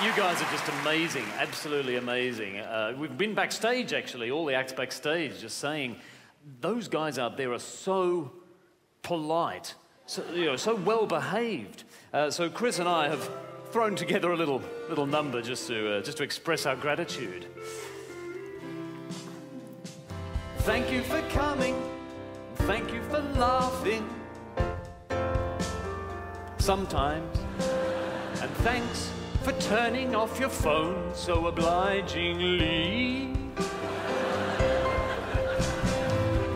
You guys are just amazing, absolutely amazing. Uh, we've been backstage, actually, all the acts backstage, just saying, those guys out there are so polite, so, you know, so well behaved. Uh, so Chris and I have thrown together a little, little number just to, uh, just to express our gratitude. Thank you for coming. Thank you for laughing. Sometimes. And thanks for turning off your phone so obligingly.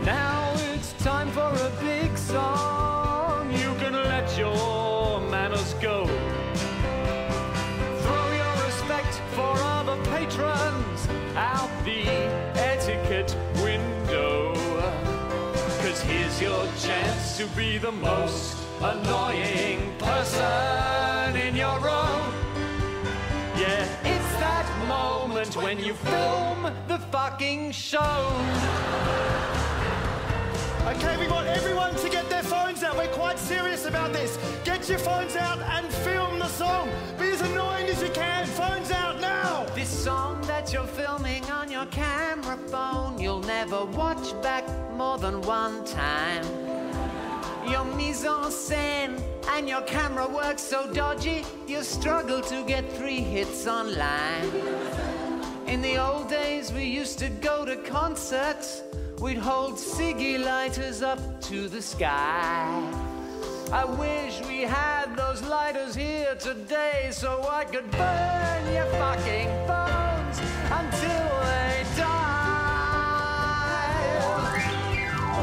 Now it's time for a big song. You can let your manners go. Throw your respect for other patrons out the etiquette window. Cause here's your chance to be the most annoying person in your row. Moment when you film the fucking show. Okay, we want everyone to get their phones out. We're quite serious about this. Get your phones out and film the song. Be as annoying as you can. Phones out now. This song that you're filming on your camera phone, you'll never watch back more than one time. Your mise en scène and your camera work so dodgy, you struggle to get three hits online. In the old days, we used to go to concerts. We'd hold ciggy lighters up to the sky. I wish we had those lighters here today so I could burn your fucking phones until they die.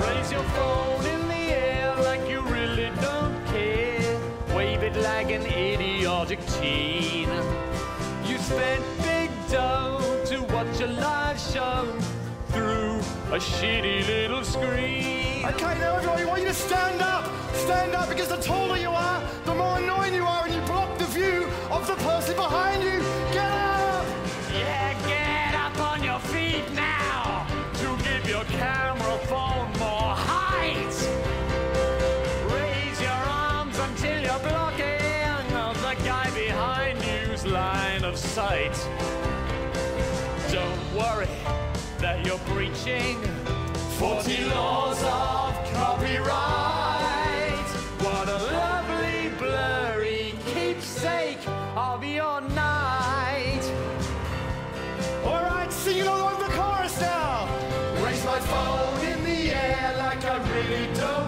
Raise your phone in the air like you really don't care. Wave it like an idiotic teen. You spent big dough watch a live show through a shitty little screen. Okay, now everyone, I want you to stand up. Stand up because the taller you are, the more annoying you are, and you block the view of the person behind you. Get up! Yeah, get up on your feet now to give your camera phone more height. Raise your arms until you're blocking of the guy behind you's line of sight. I really don't